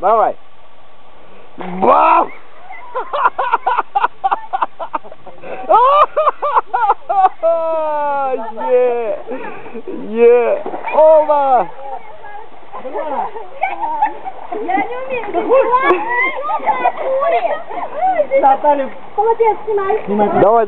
Давай. Бам! Е! Е! Оба! Я не умею. Наталья. Молодец, снимай. Давай,